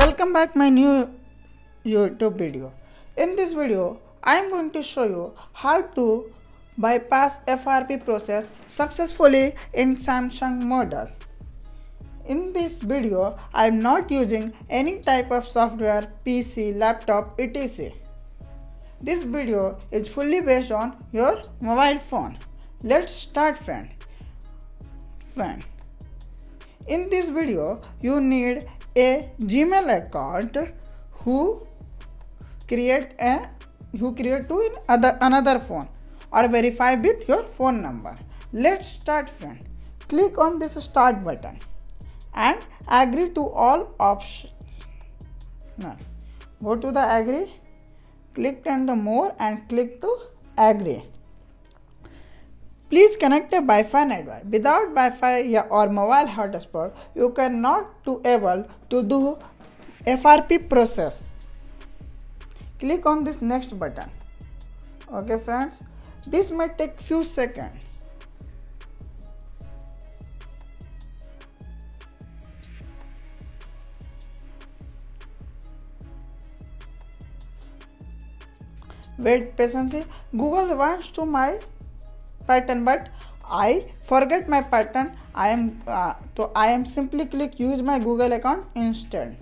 welcome back my new youtube video. In this video i am going to show you how to bypass frp process successfully in samsung model. In this video i am not using any type of software pc laptop etc. This video is fully based on your mobile phone. Let's start friend. Friend. In this video you need a gmail account who create a who create to in other another phone or verify with your phone number. Let's start friend. Click on this start button and agree to all options. Now go to the agree click on the more and click to agree Please connect a Wi-Fi network. Without Wi-Fi or mobile hotspot, you cannot to able to do FRP process. Click on this next button. Okay friends, this may take few seconds. Wait patiently. Google wants to my pattern but I forget my pattern I am uh, so I am simply click use my Google account instead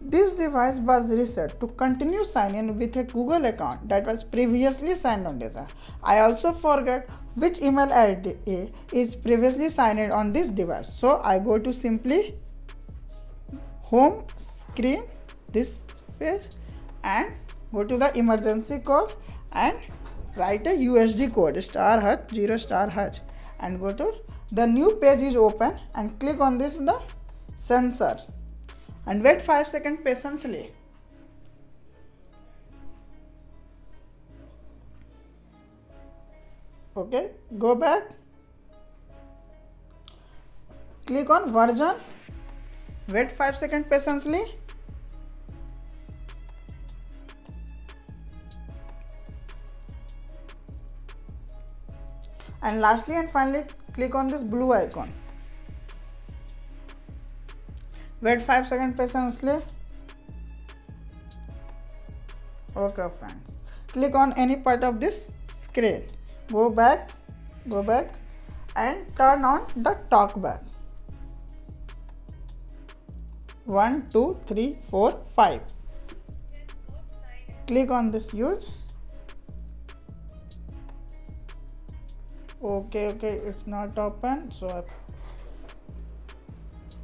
This device was reset to continue sign in with a Google account that was previously signed on this. I also forget which email ID is previously signed on this device. So I go to simply home screen this page and go to the emergency call and write a USD code star hash 0 star hash and go to the new page is open and click on this the sensor and wait 5 seconds patiently. Okay, go back. Click on version. Wait 5 seconds patiently. And lastly and finally click on this blue icon. Wait 5 seconds patiently. Okay friends. Click on any part of this screen. Go back go back and turn on the talk back 1 2 3 4 5 click on this use okay okay it's not open. So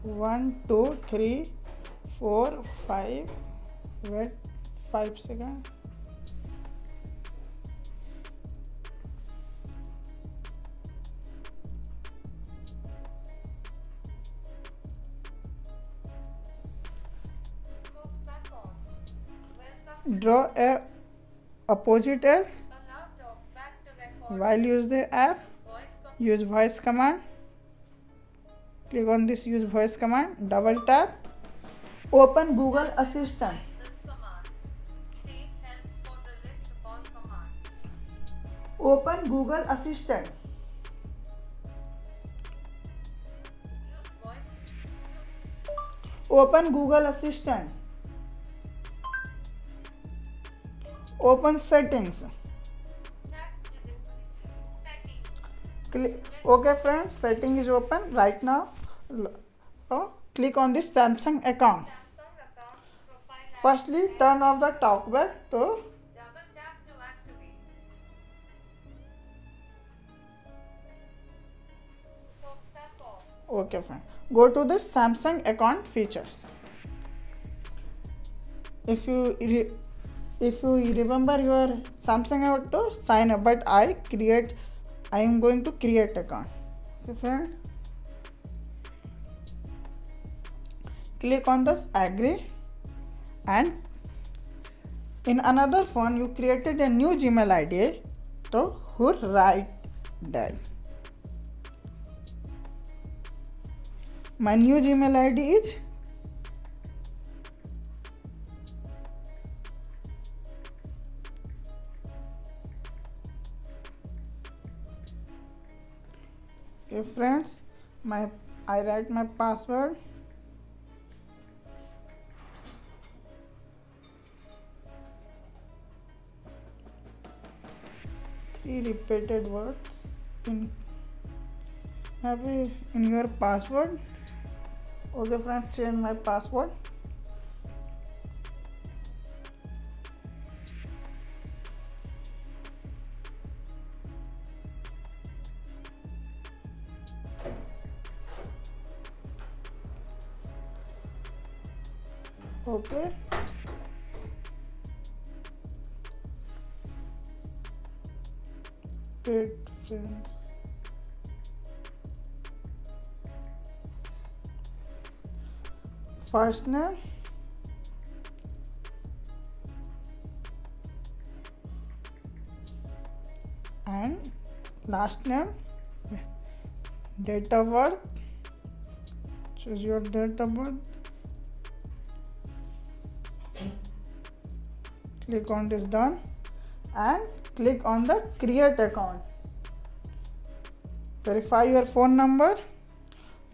one two three four five. Wait five seconds. Draw a opposite edge while use the app use voice command. Click on this use voice command double tap. Open google assistant. Open google assistant. Open google assistant. Open settings okay friends setting is open right now. Oh, click on this samsung account. Firstly turn off the talkback to okay fine go to the samsung account features. If you if you remember your samsung account to sign up but i create I am going to create account okay friend click on this agree and in another phone you created a new gmail id so who write that? My new gmail id is friends my I write my password. Three repeated words in have in your password? Okay friends change my password okay. Friends first name and last name. Date of birth. Choose your date of birth click on this done. And click on the create account. Verify your phone number.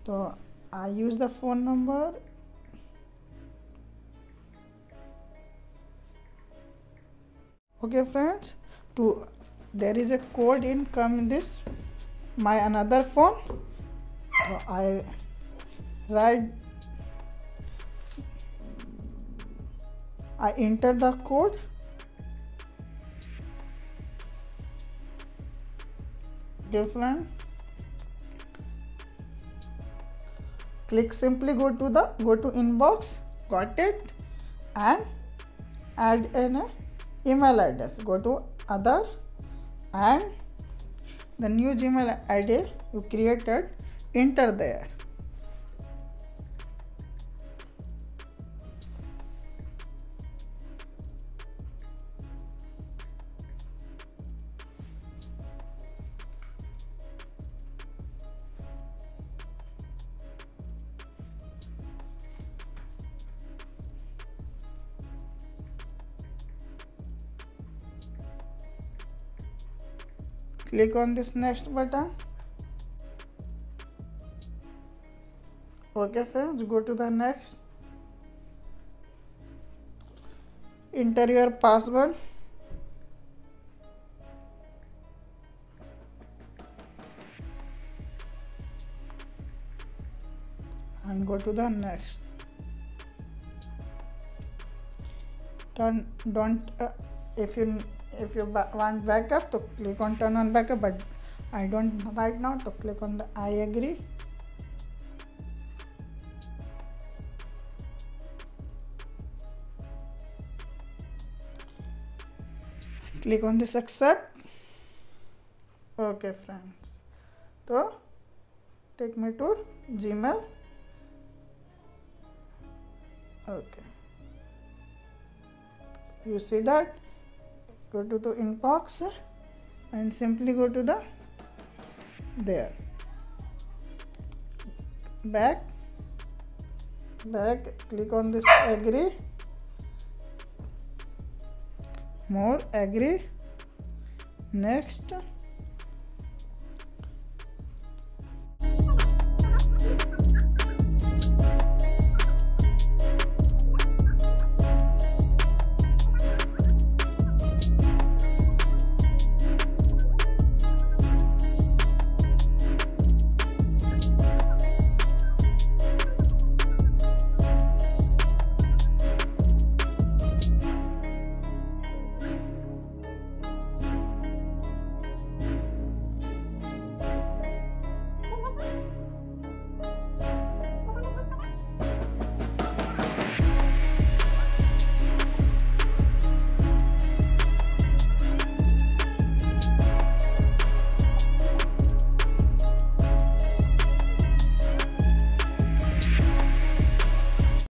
So I use the phone number. Okay friends. To there is a code in come in this my another phone. So I write I enter the code. Different. Click simply go to the go to inbox. Got it. And add an email address. Go to other. And the new gmail id you created. Enter there click on this next button okay friends go to the next enter your password and go to the next don't don't uh, if you if you want backup to click on turn on backup but I don't right now to click on the I agree. Click on this accept. Okay friends. So take me to gmail. Okay. You see that go to the inbox and simply go to the there. Back. Back. Click on this agree. More agree. Next